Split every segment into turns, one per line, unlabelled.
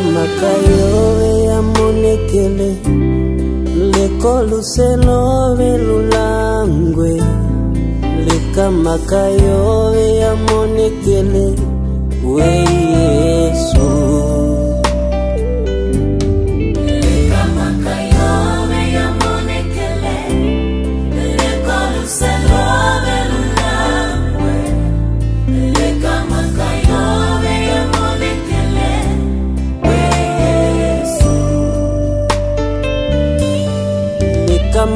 makayo ya molekele. Lekoluselo belulangwe lekamakayo ya mone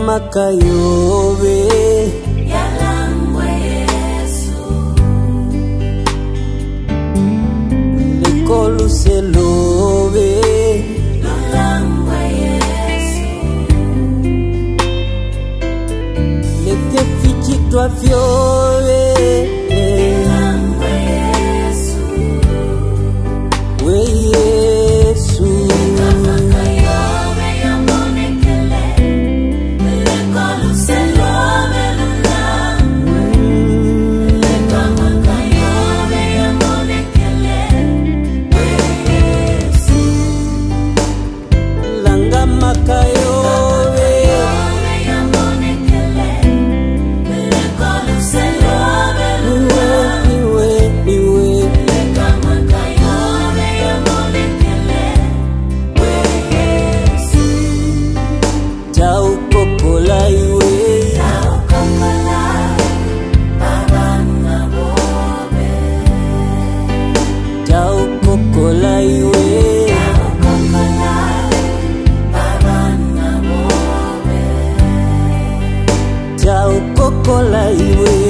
makayowe lekoluselove lekefichitwa vyove we 过来依偎